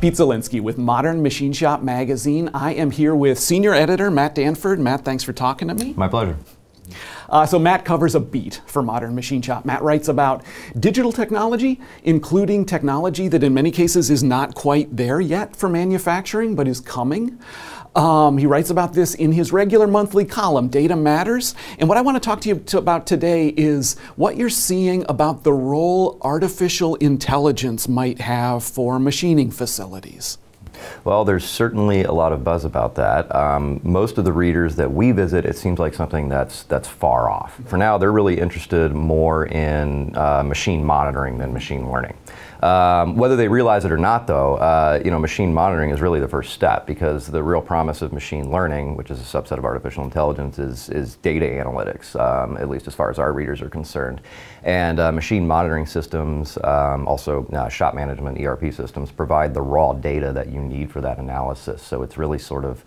Pete Zelinski with Modern Machine Shop Magazine. I am here with senior editor Matt Danford. Matt, thanks for talking to me. My pleasure. Uh, so Matt covers a beat for Modern Machine Shop. Matt writes about digital technology, including technology that in many cases is not quite there yet for manufacturing, but is coming. Um, he writes about this in his regular monthly column, Data Matters. And what I want to talk to you to about today is what you're seeing about the role artificial intelligence might have for machining facilities. Well, there's certainly a lot of buzz about that. Um, most of the readers that we visit, it seems like something that's that's far off. For now, they're really interested more in uh, machine monitoring than machine learning. Um, whether they realize it or not, though, uh, you know, machine monitoring is really the first step because the real promise of machine learning, which is a subset of artificial intelligence, is, is data analytics, um, at least as far as our readers are concerned. And uh, machine monitoring systems, um, also uh, shop management, ERP systems, provide the raw data that you need for that analysis. So it's really sort of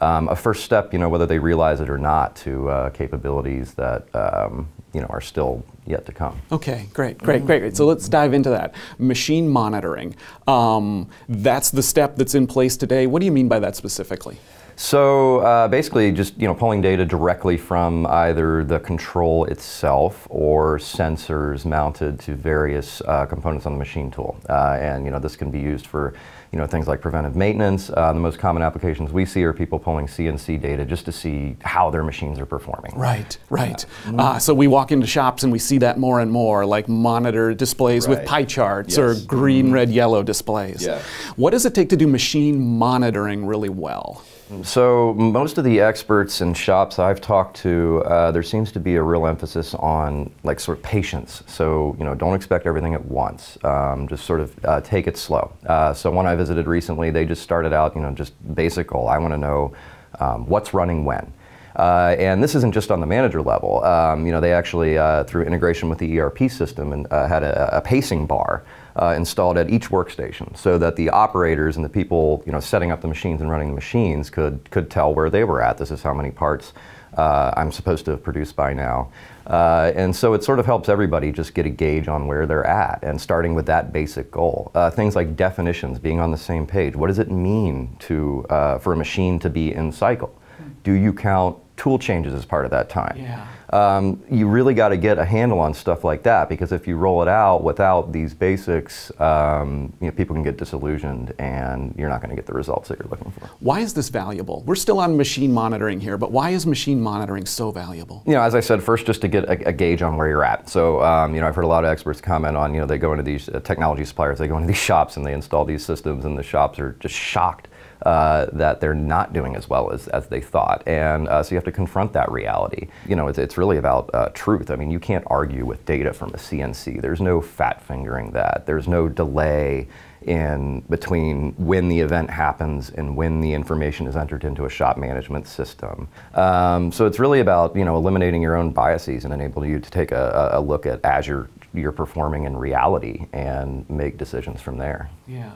um, a first step, you know, whether they realize it or not, to uh, capabilities that um, you know are still yet to come. Okay, great, great, great, great. So let's dive into that. Machine monitoring. Um, that's the step that's in place today. What do you mean by that specifically? So uh, basically, just you know, pulling data directly from either the control itself or sensors mounted to various uh, components on the machine tool, uh, and you know, this can be used for you know things like preventive maintenance. Uh, the most common applications we see are people pulling CNC data just to see how their machines are performing. Right, right. Uh, so we walk into shops and we see that more and more, like monitor displays right. with pie charts yes. or green, mm-hmm. red, yellow displays. Yeah. What does it take to do machine monitoring really well? So most of the experts and shops I've talked to, uh, there seems to be a real emphasis on like sort of patience. So you know, don't expect everything at once. Um, just sort of uh, take it slow. Uh, so one I visited recently, they just started out, you know, just basic goal. I want to know um, what's running when. Uh, and this isn't just on the manager level. Um, you know, they actually, uh, through integration with the ERP system, and uh, had a, a, pacing bar uh, installed at each workstation, so that the operators and the people, you know, setting up the machines and running the machines could could tell where they were at. This is how many parts uh, I'm supposed to have produced by now. Uh, and so it sort of helps everybody just get a gauge on where they're at and starting with that basic goal. Things like definitions, being on the same page. What does it mean to, for a machine to be in cycle? Do you count tool changes as part of that time. Yeah. Um, you really got to get a handle on stuff like that because if you roll it out without these basics, um, you know, people can get disillusioned and you're not going to get the results that you're looking for. Why is this valuable? We're still on machine monitoring here, but why is machine monitoring so valuable? You know, as I said, first just to get a, a gauge on where you're at. So, um, you know, I've heard a lot of experts comment on, you know, they go into these uh, technology suppliers, they go into these shops and they install these systems and the shops are just shocked uh, that they're not doing as well as, as they thought. And uh, so you have to confront that reality. You know, it's, it's really about uh, truth. I mean, you can't argue with data from a CNC. There's no fat fingering that. There's no delay in between when the event happens and when the information is entered into a shop management system. Um, so it's really about you know eliminating your own biases and enabling you to take a, a look at as you're you're performing in reality and make decisions from there. Yeah.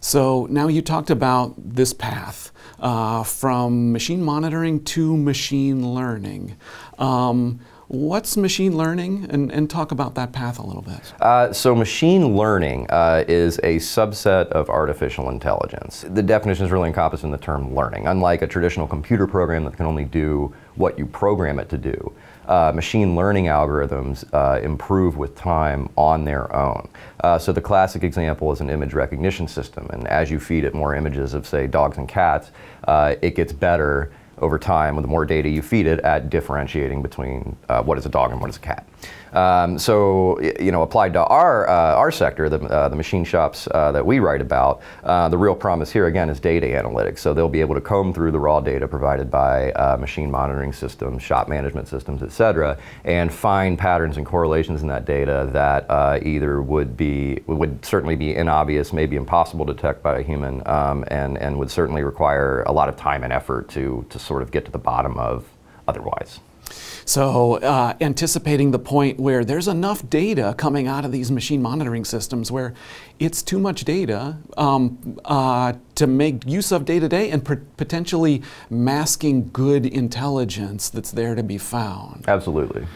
So now you talked about this path uh, from machine monitoring to machine learning. Um, What's machine learning? And, and, talk about that path a little bit. Uh, so, machine learning uh, is a subset of artificial intelligence. The definition is really encompassed in the term learning. Unlike a traditional computer program that can only do what you program it to do, uh, machine learning algorithms uh, improve with time on their own. Uh, so the classic example is an image recognition system, and as you feed it more images of, say, dogs and cats, uh, it gets better over time with the more data you feed it at differentiating between uh, what is a dog and what is a cat. Um, so, you know, applied to our, uh, our sector, the, uh, the machine shops uh, that we write about, uh, the real promise here again is data analytics. So they'll be able to comb through the raw data provided by uh, machine monitoring systems, shop management systems, et cetera, and find patterns and correlations in that data that uh, either would be, would certainly be inobvious, maybe impossible to detect by a human, um, and, and would certainly require a lot of time and effort to, to sort of get to the bottom of otherwise. So uh, anticipating the point where there's enough data coming out of these machine monitoring systems where it's too much data um, uh, to make use of day to day and potentially masking good intelligence that's there to be found. Absolutely.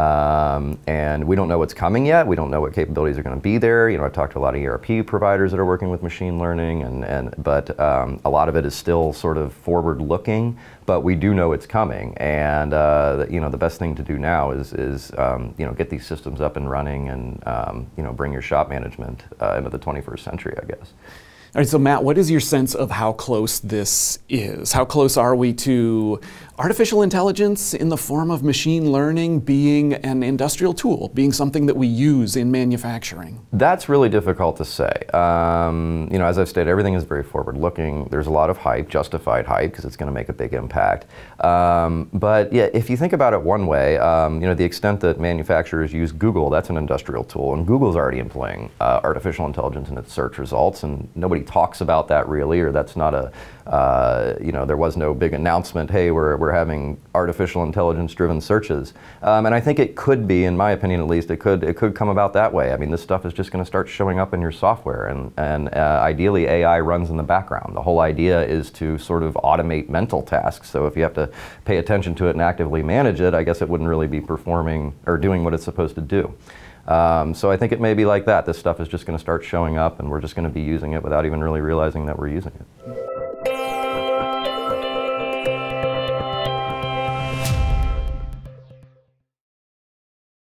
Um, and we don't know what's coming yet. We don't know what capabilities are going to be there. You know, I've talked to a lot of ERP providers that are working with machine learning, and, and but um, a lot of it is still sort of forward-looking. But we do know it's coming, and uh, you know, the best thing to do now is is um, you know get these systems up and running, and um, you know bring your shop management uh, into the 21st century, I guess. All right, so Matt, what is your sense of how close this is? How close are we to artificial intelligence in the form of machine learning being an industrial tool, being something that we use in manufacturing? That's really difficult to say. Um, you know, as I've stated, everything is very forward-looking. There's a lot of hype, justified hype, because it's going to make a big impact. Um, but yeah, if you think about it one way, um, you know, the extent that manufacturers use Google, that's an industrial tool, and Google's already employing uh, artificial intelligence in its search results, and nobody talks about that really, or that's not a, uh, you know, there was no big announcement, hey, we're, we're having artificial intelligence driven searches. Um, and I think it could be, in my opinion at least, it could, it could come about that way. I mean, this stuff is just going to start showing up in your software, and, and uh, ideally AI runs in the background. The whole idea is to sort of automate mental tasks. So if you have to pay attention to it and actively manage it, I guess it wouldn't really be performing or doing what it's supposed to do. Um, so I think it may be like that. This stuff is just going to start showing up, and we're just going to be using it without even really realizing that we're using it.